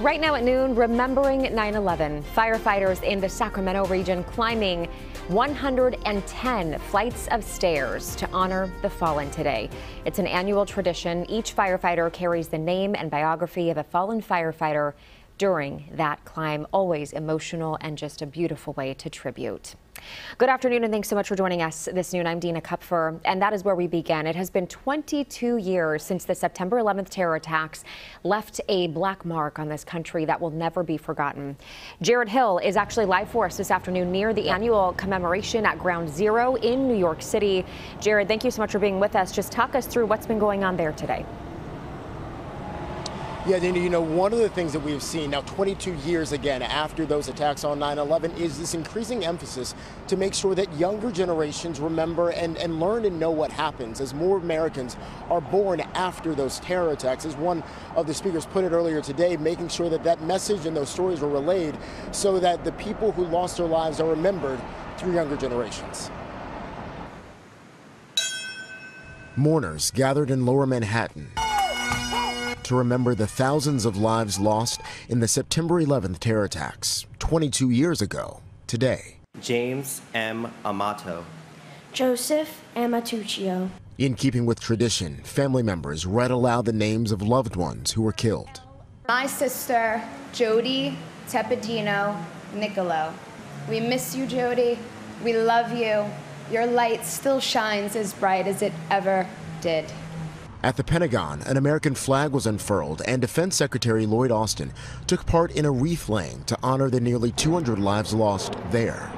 Right now at noon, remembering 9 11. Firefighters in the Sacramento region climbing 110 flights of stairs to honor the fallen today. It's an annual tradition. Each firefighter carries the name and biography of a fallen firefighter during that climb. Always emotional and just a beautiful way to tribute. Good afternoon and thanks so much for joining us this noon. I'm Dina Kupfer and that is where we begin. It has been 22 years since the September 11th terror attacks left a black mark on this country that will never be forgotten. Jared Hill is actually live for us this afternoon near the annual commemoration at Ground Zero in New York City. Jared, thank you so much for being with us. Just talk us through what's been going on there today. Yeah, Dana, you know, one of the things that we've seen now 22 years again after those attacks on 9-11 is this increasing emphasis to make sure that younger generations remember and, and learn and know what happens as more Americans are born after those terror attacks. As one of the speakers put it earlier today, making sure that that message and those stories are relayed so that the people who lost their lives are remembered through younger generations. Mourners gathered in lower Manhattan to remember the thousands of lives lost in the September 11th terror attacks 22 years ago today. James M. Amato. Joseph Amatuccio. In keeping with tradition, family members read aloud the names of loved ones who were killed. My sister, Jody Tepedino Nichilo. We miss you, Jody. We love you. Your light still shines as bright as it ever did. At the Pentagon, an American flag was unfurled, and Defense Secretary Lloyd Austin took part in a wreath laying to honor the nearly 200 lives lost there.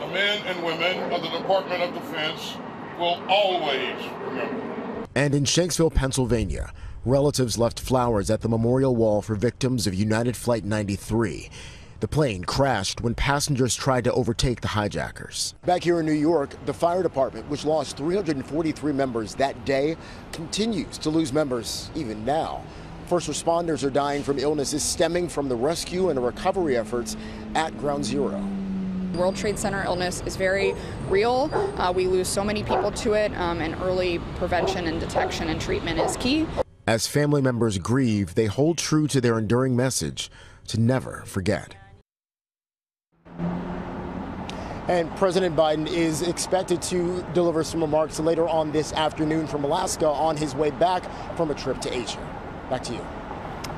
The men and women of the Department of Defense will always remember. And in Shanksville, Pennsylvania, relatives left flowers at the memorial wall for victims of United Flight 93 the plane crashed when passengers tried to overtake the hijackers. Back here in New York, the fire department, which lost 343 members that day, continues to lose members even now. First responders are dying from illnesses stemming from the rescue and recovery efforts at Ground Zero. World Trade Center illness is very real. Uh, we lose so many people to it, um, and early prevention and detection and treatment is key. As family members grieve, they hold true to their enduring message to never forget. And President Biden is expected to deliver some remarks later on this afternoon from Alaska on his way back from a trip to Asia. Back to you.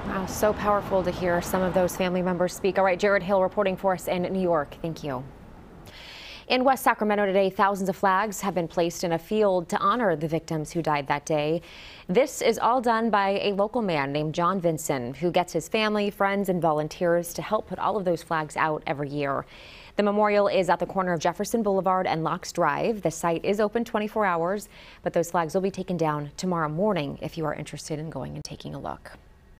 Wow, so powerful to hear some of those family members speak. All right, Jared Hill reporting for us in New York. Thank you. In West Sacramento today, thousands of flags have been placed in a field to honor the victims who died that day. This is all done by a local man named John Vinson, who gets his family, friends, and volunteers to help put all of those flags out every year. The memorial is at the corner of Jefferson Boulevard and Locks Drive. The site is open 24 hours, but those flags will be taken down tomorrow morning if you are interested in going and taking a look.